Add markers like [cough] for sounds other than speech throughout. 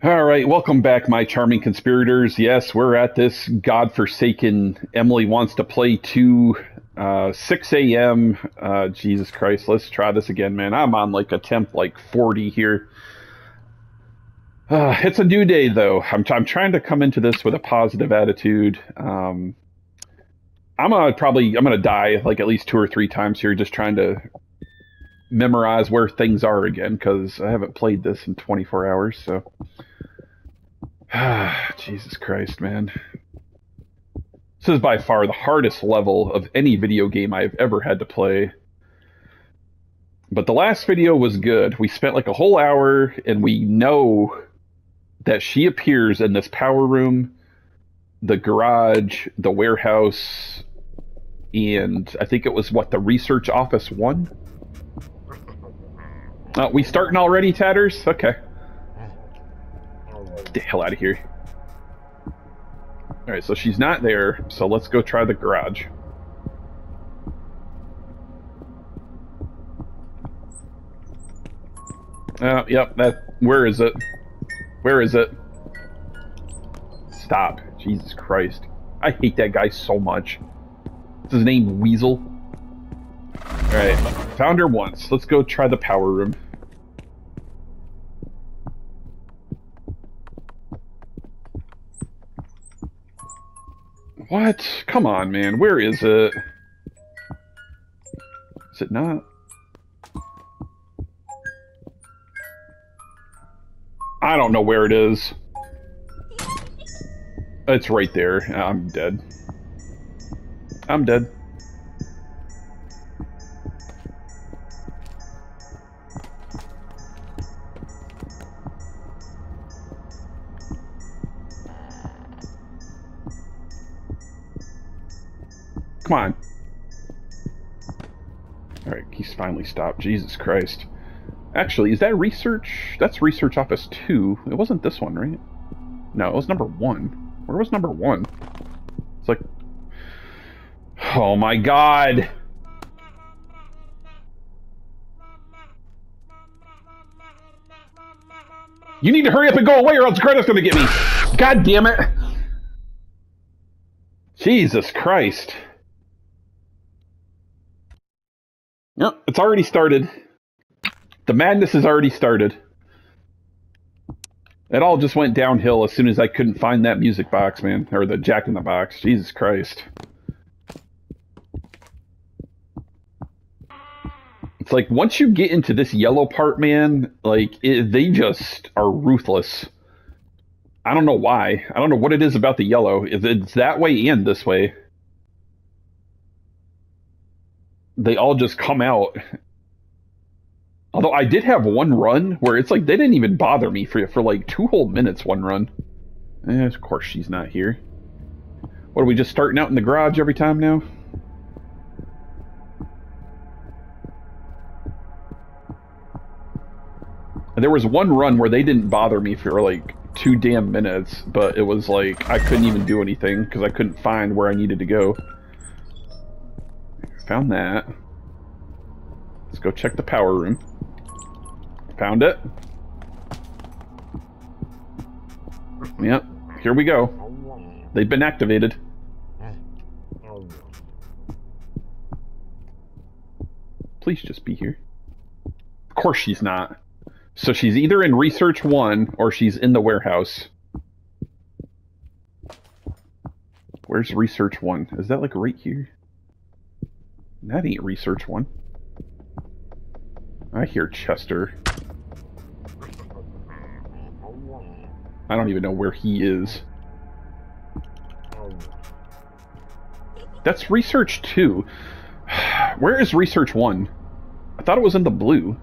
All right, welcome back, my charming conspirators. Yes, we're at this godforsaken Emily wants to play Too uh, 6 a.m. Uh, Jesus Christ, let's try this again, man. I'm on like attempt like 40 here. Uh, it's a new day, though. I'm, I'm trying to come into this with a positive attitude. Um, I'm gonna probably I'm gonna die like at least two or three times here, just trying to memorize where things are again because I haven't played this in 24 hours. So, [sighs] Jesus Christ, man. This is by far the hardest level of any video game I've ever had to play. But the last video was good. We spent like a whole hour and we know that she appears in this power room, the garage, the warehouse, and I think it was what the research office one. Uh, we starting already, Tatters? Okay. Get the hell out of here. Alright, so she's not there, so let's go try the garage. Uh, yep, that... Where is it? Where is it? Stop. Jesus Christ. I hate that guy so much. What's his name? Weasel? Alright, found her once. Let's go try the power room. What? Come on, man. Where is it? Is it not? I don't know where it is. It's right there. I'm dead. I'm dead. Come on. Alright, he's finally stopped. Jesus Christ. Actually, is that research? That's research office 2. It wasn't this one, right? No, it was number 1. Where was number 1? It's like... Oh my god! You need to hurry up and go away or else Greta's gonna get me! God damn it! Jesus Christ. Yep, it's already started. The madness has already started. It all just went downhill as soon as I couldn't find that music box, man. Or the jack in the box. Jesus Christ. It's like, once you get into this yellow part, man, like, it, they just are ruthless. I don't know why. I don't know what it is about the yellow. It's that way and this way. They all just come out. Although I did have one run where it's like they didn't even bother me for for like two whole minutes. One run. Eh, of course she's not here. What are we just starting out in the garage every time now? There was one run where they didn't bother me for like two damn minutes, but it was like I couldn't even do anything because I couldn't find where I needed to go. Found that. Let's go check the power room. Found it. Yep, here we go. They've been activated. Please just be here. Of course she's not. So she's either in Research 1 or she's in the warehouse. Where's Research 1? Is that like right here? That ain't research one. I hear Chester. I don't even know where he is. That's research 2. [sighs] Where is research 1? I thought it was in the blue.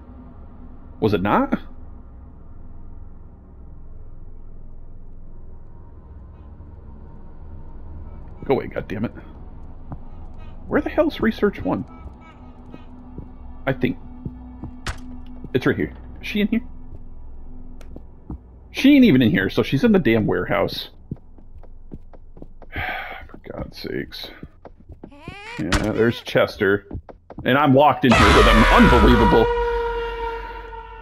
Was it not? Go away, goddammit. Where the hell's Research 1? I think... It's right here. Is she in here? She ain't even in here, so she's in the damn warehouse. [sighs] For God's sakes. Yeah, there's Chester. And I'm locked in here with him. Unbelievable.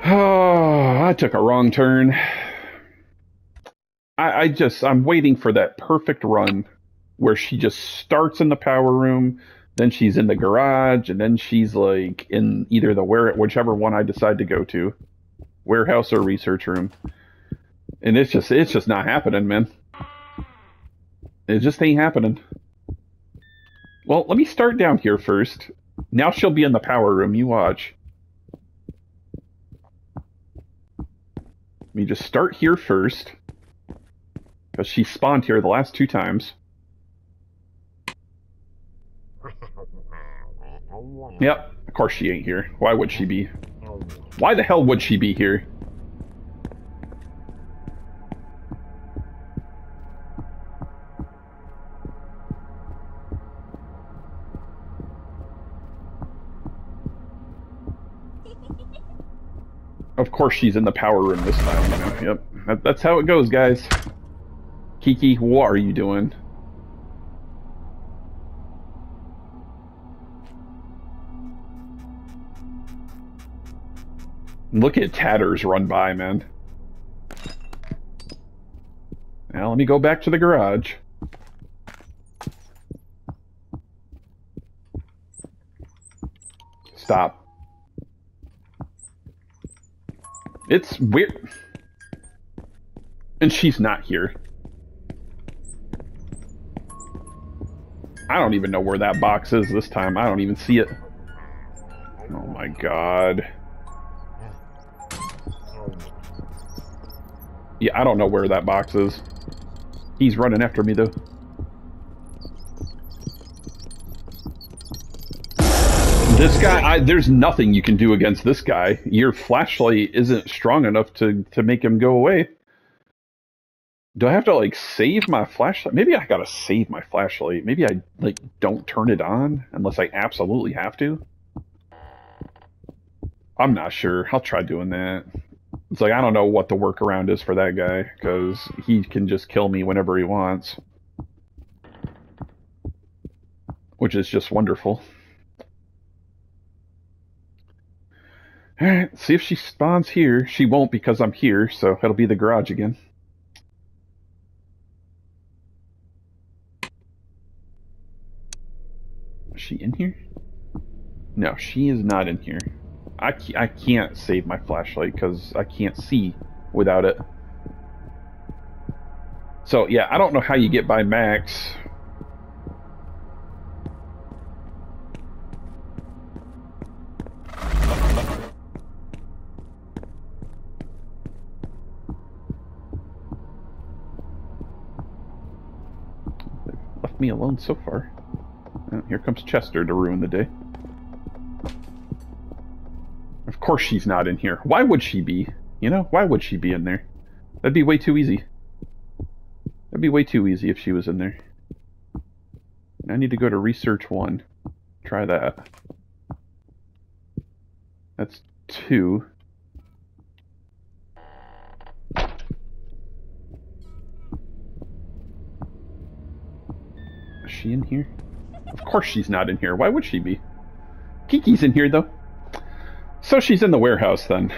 Oh, [sighs] I took a wrong turn. I, I just I'm waiting for that perfect run where she just starts in the power room, then she's in the garage, and then she's like in either the where whichever one I decide to go to, warehouse or research room. And it's just it's just not happening, man. It just ain't happening. Well, let me start down here first. Now she'll be in the power room. You watch. Let me just start here first. Because she spawned here the last two times. Yep, of course she ain't here. Why would she be? Why the hell would she be here? Of course she's in the power room this time. Yep, that, that's how it goes, guys. Kiki, what are you doing? Look at Tatters run by, man. Now let me go back to the garage. Stop. It's weird. And she's not here. I don't even know where that box is this time. I don't even see it. Oh my god. Yeah, I don't know where that box is. He's running after me, though. This guy, I, there's nothing you can do against this guy. Your flashlight isn't strong enough to, to make him go away. Do I have to, like, save my flashlight? Maybe I gotta save my flashlight. Maybe I, like, don't turn it on unless I absolutely have to. I'm not sure. I'll try doing that. It's like, I don't know what the workaround is for that guy, because he can just kill me whenever he wants. Which is just wonderful. Alright, see if she spawns here. She won't because I'm here, so it'll be the garage again. Is she in here? No, she is not in here. I, I can't save my flashlight because I can't see without it. So, yeah, I don't know how you get by Max. left me alone so far. Oh, here comes Chester to ruin the day. Course she's not in here. Why would she be? You know, why would she be in there? That'd be way too easy. That'd be way too easy if she was in there. I need to go to research one. Try that. That's two. Is she in here? Of course she's not in here. Why would she be? Kiki's in here, though. So she's in the warehouse, then.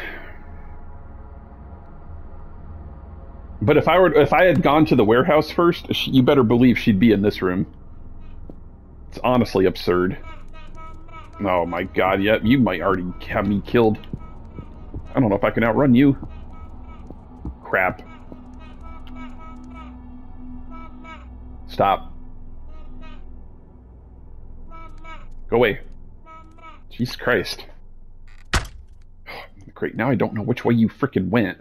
But if I were, if I had gone to the warehouse first, she, you better believe she'd be in this room. It's honestly absurd. Oh my god, yeah, you might already have me killed. I don't know if I can outrun you. Crap. Stop. Go away. Jesus Christ. Great, now I don't know which way you frickin' went.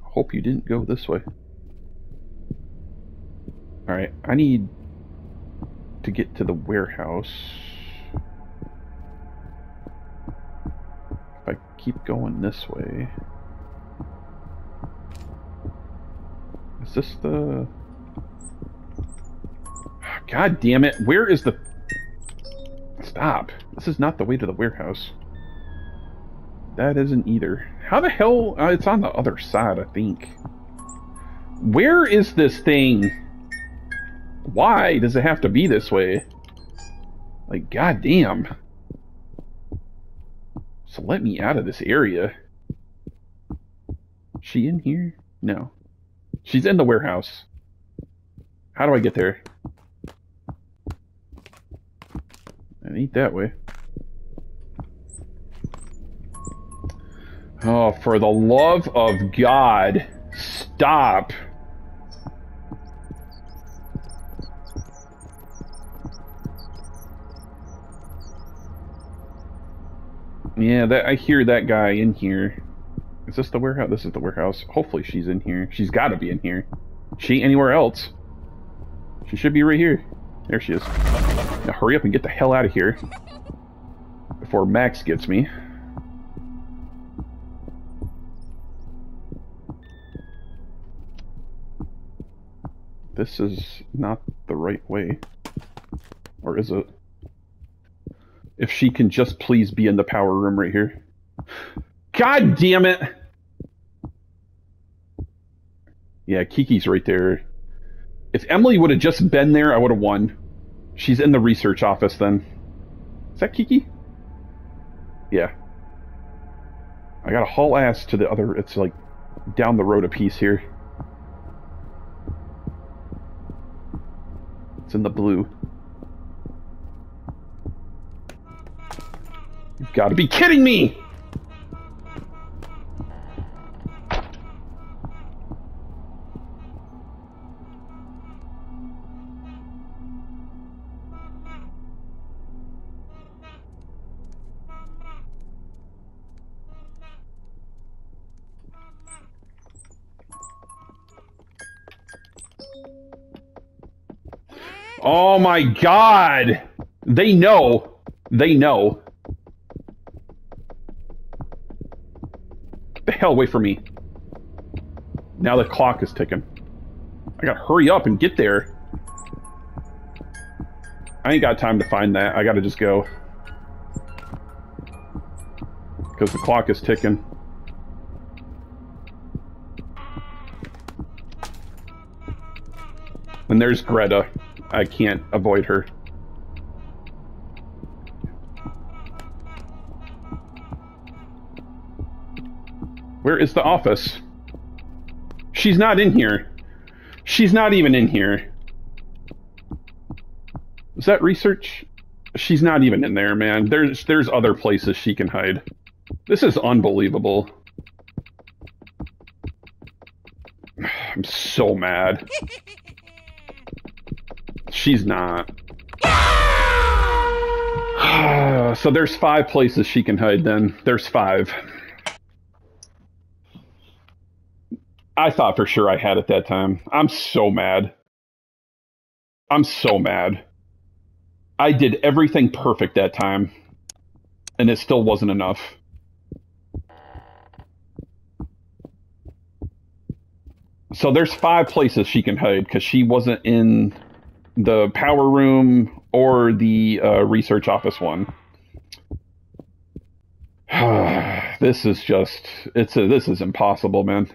Hope you didn't go this way. Alright, I need to get to the warehouse. If I keep going this way... Is this the... God damn it. Where is the... Stop. This is not the way to the warehouse. That isn't either. How the hell... Uh, it's on the other side, I think. Where is this thing? Why does it have to be this way? Like, goddamn. So let me out of this area. She in here? No. She's in the warehouse. How do I get there? It ain't that way. Oh, for the love of God, stop. Yeah, that I hear that guy in here. Is this the warehouse? This is the warehouse. Hopefully she's in here. She's got to be in here. She anywhere else. She should be right here. There she is. Now hurry up and get the hell out of here. Before Max gets me. This is not the right way. Or is it? If she can just please be in the power room right here. God damn it! Yeah, Kiki's right there. If Emily would have just been there, I would have won. She's in the research office then. Is that Kiki? Yeah. I gotta haul ass to the other, it's like down the road a piece here. It's in the blue. You've got to be kidding me! Oh my god! They know. They know. Get the hell away from me. Now the clock is ticking. I gotta hurry up and get there. I ain't got time to find that. I gotta just go. Because the clock is ticking. And there's Greta. I can't avoid her. Where is the office? She's not in here. She's not even in here. Is that research? She's not even in there, man. There's there's other places she can hide. This is unbelievable. [sighs] I'm so mad. [laughs] She's not. [sighs] so there's five places she can hide then. There's five. I thought for sure I had it that time. I'm so mad. I'm so mad. I did everything perfect that time, and it still wasn't enough. So there's five places she can hide because she wasn't in the power room or the uh, research office one. [sighs] this is just it's a, this is impossible, man.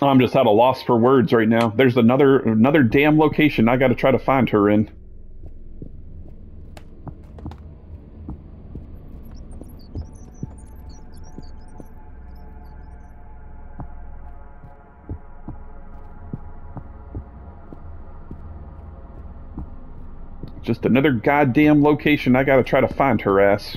I'm just at a loss for words right now. There's another another damn location I got to try to find her in. Just another goddamn location I gotta try to find her ass.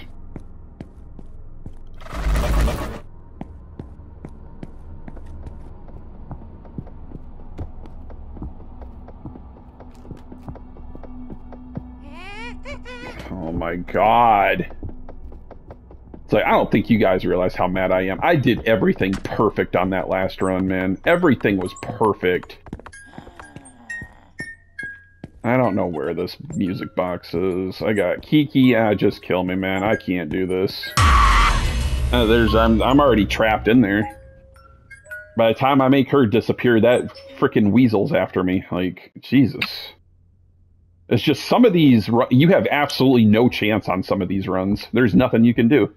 Oh my god. It's like, I don't think you guys realize how mad I am. I did everything perfect on that last run, man. Everything was perfect. I don't know where this music box is. I got Kiki. Ah, just kill me, man. I can't do this. Uh, there's I'm I'm already trapped in there. By the time I make her disappear, that freaking weasel's after me. Like Jesus. It's just some of these you have absolutely no chance on some of these runs. There's nothing you can do.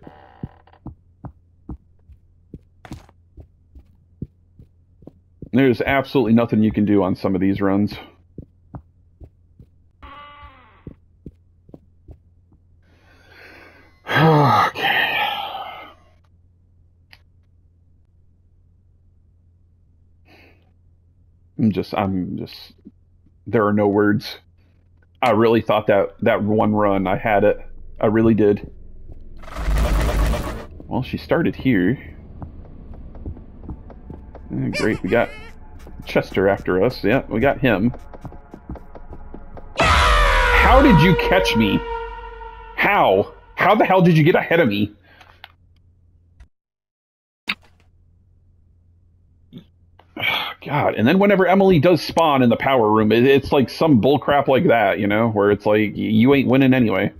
There's absolutely nothing you can do on some of these runs. Okay. I'm just, I'm just, there are no words. I really thought that that one run, I had it. I really did. Well, she started here. Eh, great, we got Chester after us. Yeah, we got him. How did you catch me? How? How the hell did you get ahead of me? [sighs] God, and then whenever Emily does spawn in the power room, it, it's like some bullcrap like that, you know, where it's like you ain't winning anyway.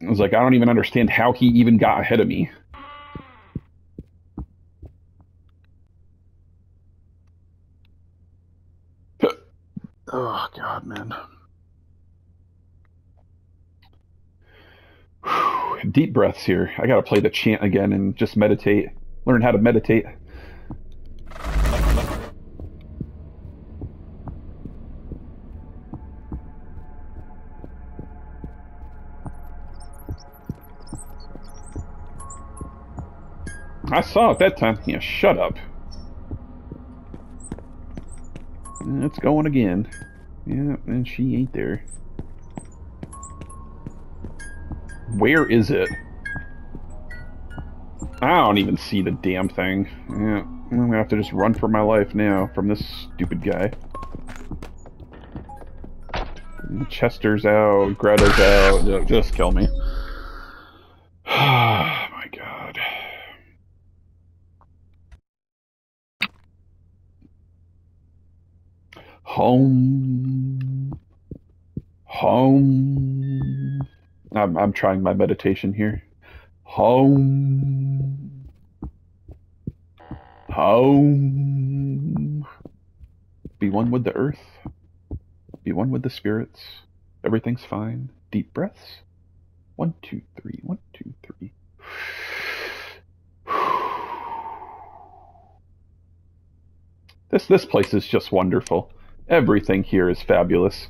I was like, I don't even understand how he even got ahead of me. [sighs] Oh God, man. Deep breaths here. I gotta play the chant again and just meditate. Learn how to meditate. I saw it that time. Yeah, shut up. It's going again. Yeah, and she ain't there. Where is it? I don't even see the damn thing. Yeah, I'm gonna have to just run for my life now from this stupid guy. Chester's out, Greta's out. Just kill me. [sighs] Oh my god. Home. Home. I'm, I'm trying my meditation here. Home. Home. Be one with the earth. Be one with the spirits. Everything's fine. Deep breaths. One, two, three. One, two, three. This this place is just wonderful. Everything here is fabulous.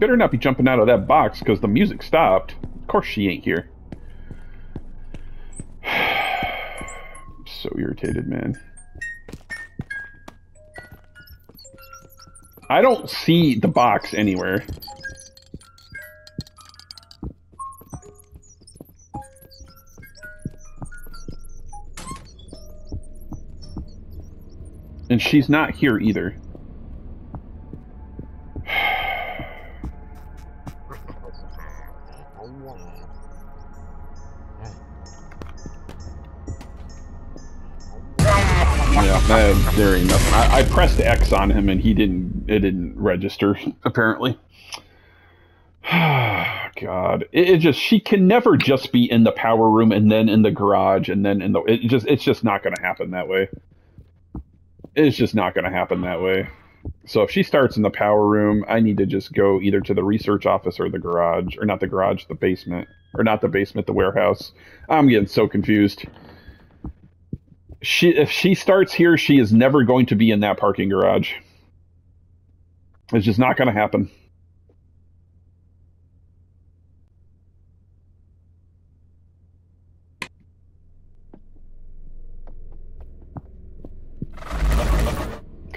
Better not be jumping out of that box because the music stopped. Of course she ain't here. [sighs] I'm so irritated, man. I don't see the box anywhere. And she's not here either. I, pressed X on him and he didn't. It didn't register. Apparently. [sighs] God, it, it, just she can never just be in the power room and then in the garage and then in the. It just it's just not going to happen that way. It's just not going to happen that way. So if she starts in the power room, I need to just go either to the research office or the garage, or not the garage, the basement, or not the basement, the warehouse. I'm getting so confused. She if she starts here, she is never going to be in that parking garage. It's just not going to happen.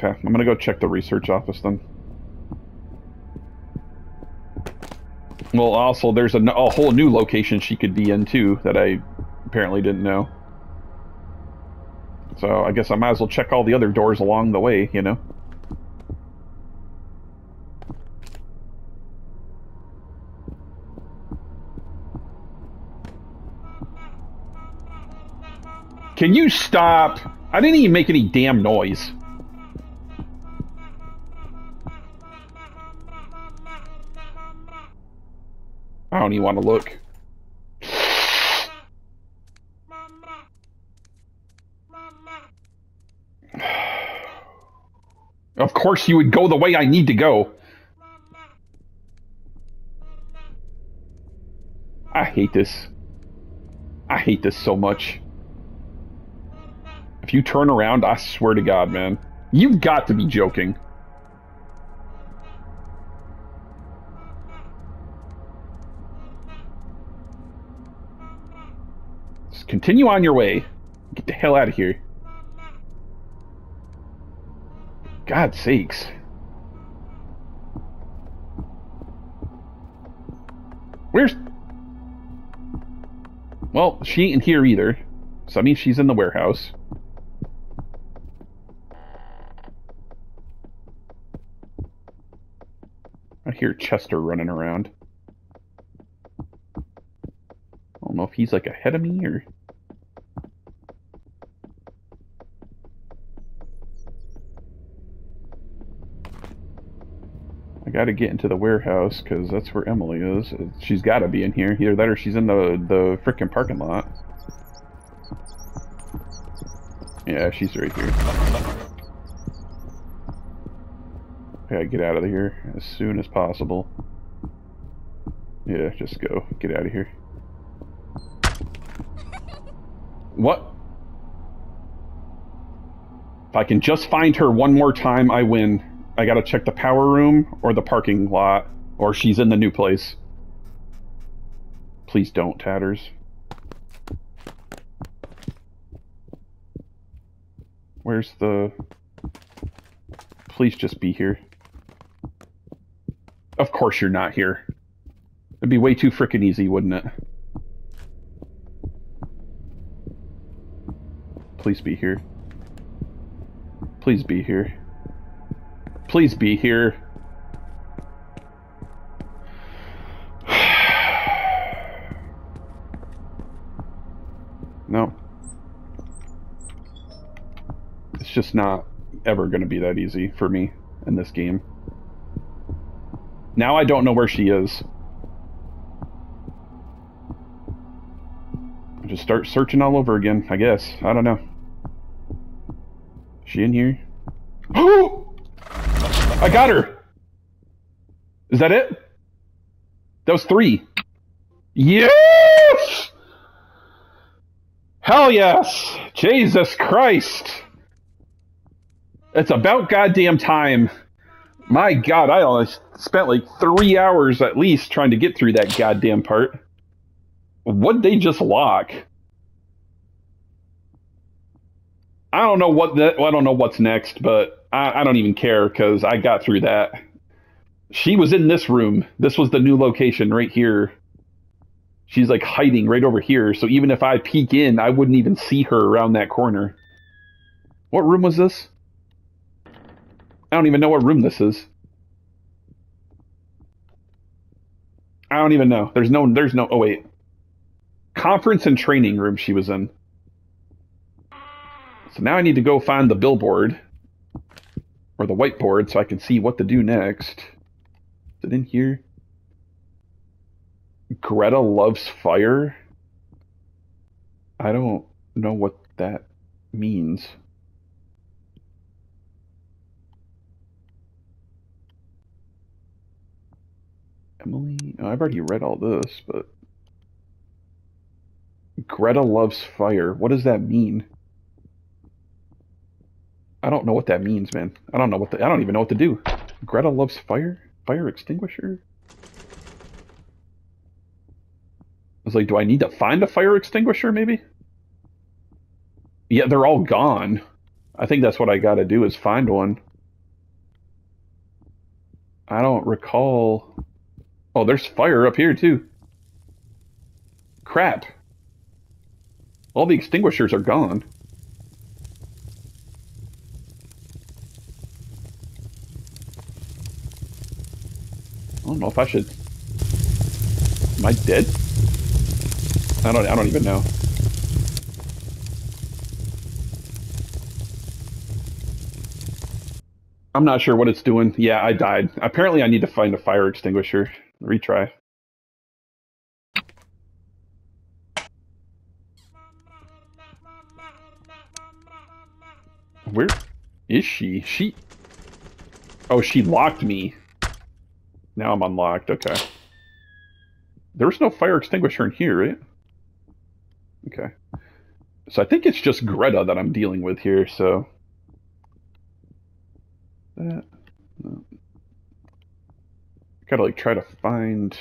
Okay, I'm gonna go check the research office then. Well, also, there's a, a, whole new location she could be in, too, that I apparently didn't know. So I guess I might as well check all the other doors along the way, you know? Can you stop? I didn't even make any damn noise. I don't even want to look. Of course you would go the way I need to go. I hate this. I hate this so much. If you turn around, I swear to God, man. You've got to be joking. Just continue on your way. Get the hell out of here. God's sakes. Where's... Well, she ain't here either. So I mean she's in the warehouse. I hear Chester running around. I don't know if he's like ahead of me or... I gotta get into the warehouse because that's where Emily is. She's gotta be in here. Either that or she's in the, the frickin' parking lot. Yeah, she's right here. I gotta get out of here as soon as possible. Yeah, just go. Get out of here. What? If I can just find her one more time, I win. I gotta check the power room or the parking lot, or she's in the new place. Please don't, Tatters. Where's the... Please just be here. Of course you're not here. It'd be way too frickin' easy, wouldn't it? Please be here. Please be here. Please be here. [sighs] no. It's just not ever going to be that easy for me in this game. Now I don't know where she is. I'll just start searching all over again, I guess. I don't know. Is she in here? Got her! Is that it? That was three. Yes! Hell yes! Jesus Christ! It's about goddamn time. My god, I only spent like three hours at least trying to get through that goddamn part. What'd they just lock? I don't know what the, well, I don't know what's next, but I, I don't even care because I got through that. She was in this room. This was the new location right here. She's like hiding right over here. So even if I peek in, I wouldn't even see her around that corner. What room was this? I don't even know what room this is. I don't even know. There's no, there's no, oh wait. Conference and training room she was in. So now I need to go find the billboard or the whiteboard so I can see what to do next. Is it in here? Greta loves fire? I don't know what that means. Emily? Oh, I've already read all this, but. Greta loves fire. What does that mean? I don't know what that means, man. I don't know what the, I don't even know what to do. Greta loves fire? Fire extinguisher? I was like, do I need to find a fire extinguisher, maybe? Yeah, they're all gone. I think that's what I gotta do is find one. I don't recall... Oh, there's fire up here, too. Crap. All the extinguishers are gone. don't know if I should. Am I dead? I don't. I don't even know. I'm not sure what it's doing. Yeah, I died. Apparently, I need to find a fire extinguisher. Retry. Where is she? She. Oh, she locked me. Now I'm unlocked. Okay. There's no fire extinguisher in here, right? Okay. So I think it's just Greta that I'm dealing with here, so... That... No. Gotta, like, try to find...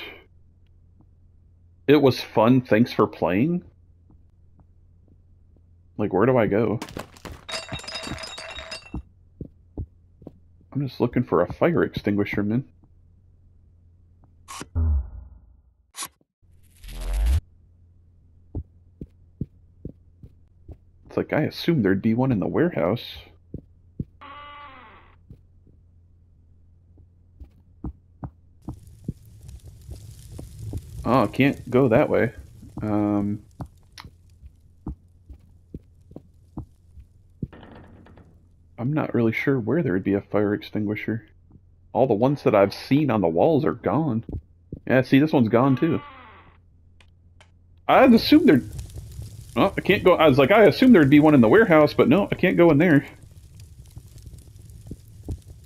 It was fun, thanks for playing? Like, where do I go? I'm just looking for a fire extinguisher, man. Like, I assumed there'd be one in the warehouse. Oh, can't go that way. Um... I'm not really sure where there would be a fire extinguisher. All the ones that I've seen on the walls are gone. Yeah, see, this one's gone too. I'd assume there... Oh, I can't go... I was like, I assumed there'd be one in the warehouse, but no, I can't go in there.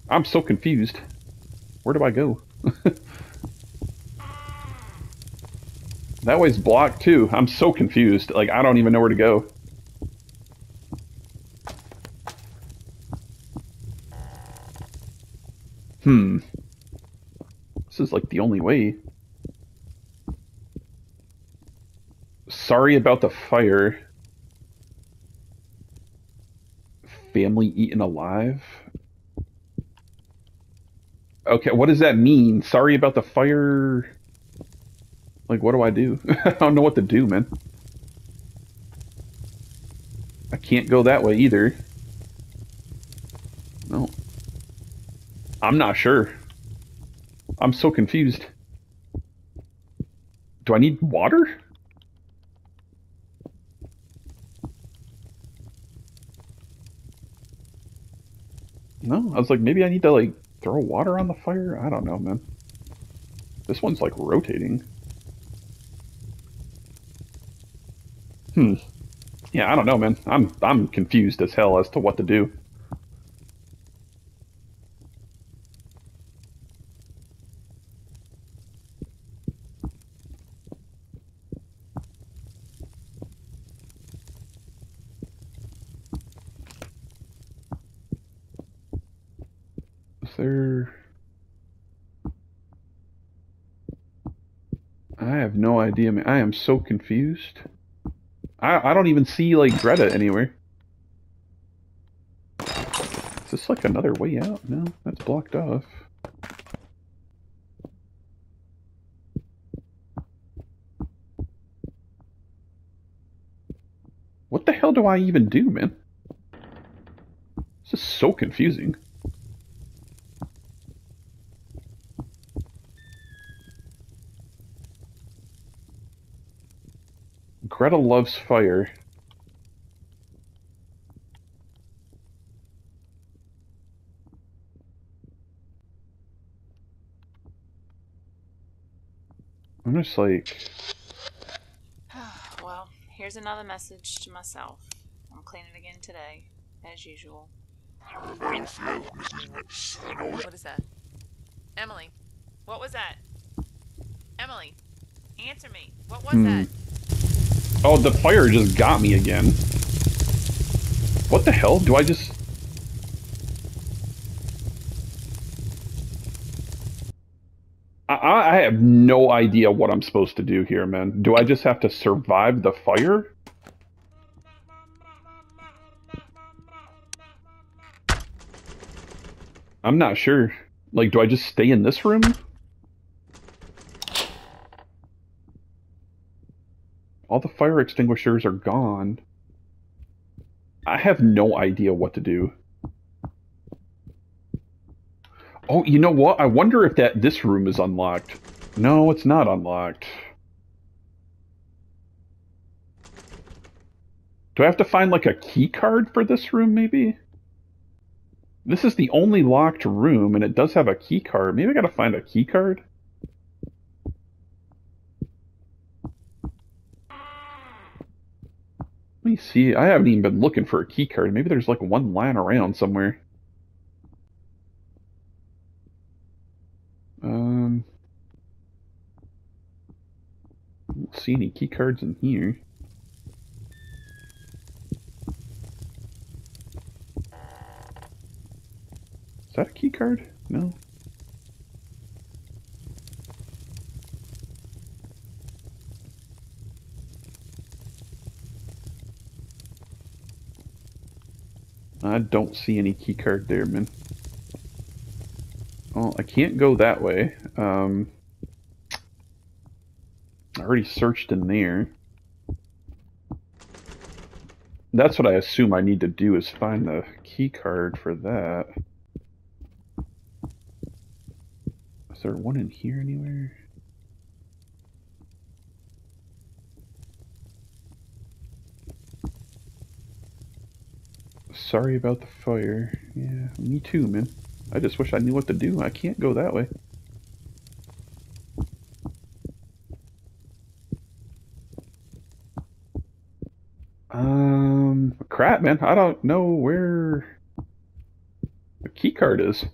I'm so confused. Where do I go? [laughs] that way's blocked too. I'm so confused. Like, I don't even know where to go. Hmm. This is like the only way. Sorry about the fire. Family eaten alive? Okay, what does that mean? Sorry about the fire. Like, what do I do? [laughs] I don't know what to do, man. I can't go that way either. No. I'm not sure. I'm so confused. Do I need water? No, I was like, maybe I need to like throw water on the fire? I don't know, man. This one's like rotating. Hmm. Yeah, I don't know, man. I'm I'm confused as hell as to what to do. there... I have no idea, man. I am so confused. I, I don't even see, like, Greta anywhere. Is this, like, another way out? No, that's blocked off. What the hell do I even do, man? This is so confusing. Greta loves fire. I'm just like... [sighs] well, here's another message to myself. I'm cleaning again today, as usual. What is that? Emily, what was that? Emily, answer me. What was hmm. that? Oh, the fire just got me again. What the hell? Do I just... I, I have no idea what I'm supposed to do here, man. Do I just have to survive the fire? I'm not sure. Like, do I just stay in this room? All the fire extinguishers are gone. I have no idea what to do. Oh, you know what? I wonder if that this room is unlocked. No, it's not unlocked. Do I have to find like a key card for this room maybe? This is the only locked room, and it does have a key card. Maybe I gotta find a key card? Let me see. I haven't even been looking for a key card. Maybe there's like one lying around somewhere. Um, I don't see any key cards in here. Is that a key card? No. I don't see any key card there, man. Well, I can't go that way. Um, I already searched in there. That's what I assume I need to do is find the key card for that. Is there one in here anywhere? Sorry about the fire. Yeah, me too, man. I just wish I knew what to do. I can't go that way. Um, crap, man. I don't know where the key card is.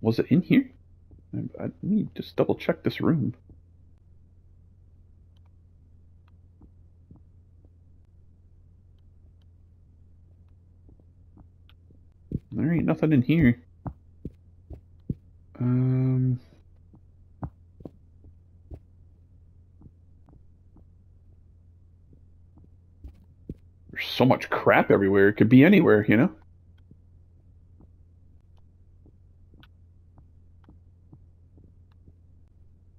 Was it in here? I need to just double check this room. Nothing in here. Um. There's so much crap everywhere. It could be anywhere, you know?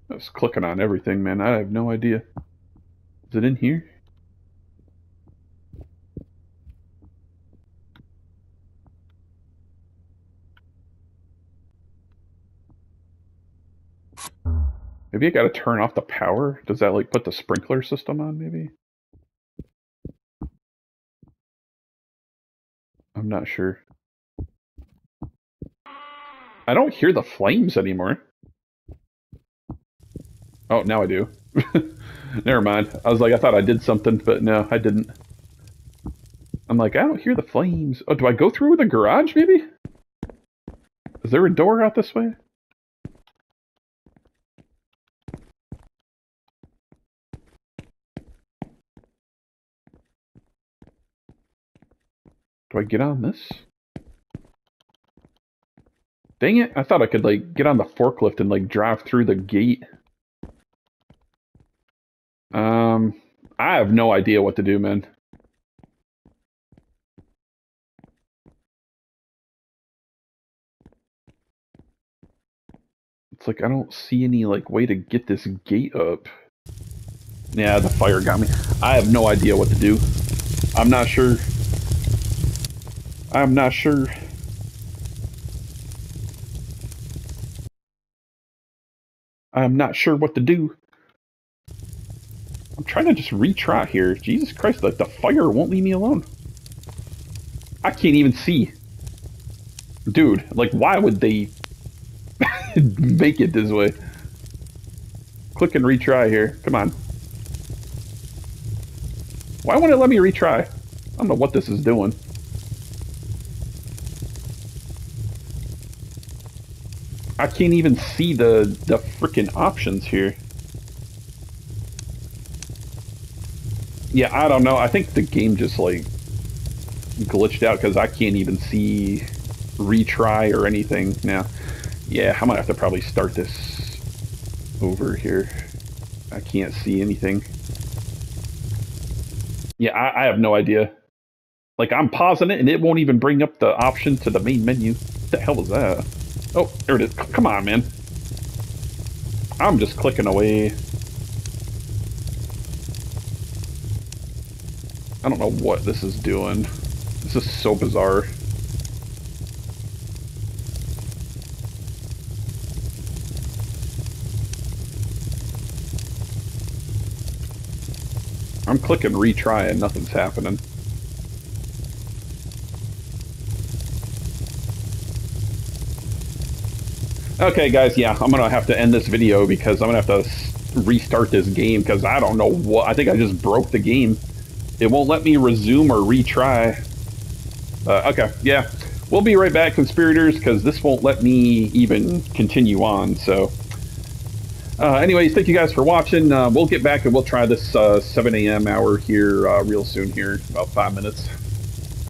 I was clicking on everything, man. I have no idea. Is it in here? Maybe I gotta turn off the power? Does that like put the sprinkler system on maybe? I'm not sure. I don't hear the flames anymore. Oh, now I do. [laughs] Never mind. I was like, I thought I did something, but no, I didn't. I'm like, I don't hear the flames. Oh, do I go through the garage, maybe? Is there a door out this way? Do I get on this? Dang it, I thought I could, like, get on the forklift and, like, drive through the gate. Um, I have no idea what to do, man. It's like I don't see any, like, way to get this gate up. Yeah, the fire got me. I have no idea what to do. I'm not sure I'm not sure. I'm not sure what to do. I'm trying to just retry here. Jesus Christ, like the fire won't leave me alone. I can't even see. Dude, like why would they [laughs] make it this way? Click and retry here. Come on. Why won't it let me retry? I don't know what this is doing. I can't even see the the freaking options here. Yeah, I don't know. I think the game just like glitched out because I can't even see retry or anything now. Yeah, I might have to probably start this over here. I can't see anything. Yeah, I, I have no idea. Like, I'm pausing it and it won't even bring up the option to the main menu. What the hell was that? Oh, there it is. Come on, man. I'm just clicking away. I don't know what this is doing. This is so bizarre. I'm clicking retry and nothing's happening. Okay, guys, yeah, I'm gonna have to end this video because I'm gonna have to restart this game because I don't know what. I think I just broke the game. It won't let me resume or retry. Uh, okay, yeah, we'll be right back, conspirators, because this won't let me even continue on. So, uh, anyways, thank you guys for watching. Uh, we'll get back and we'll try this uh, 7 a.m. hour here uh, real soon. Here, about five minutes.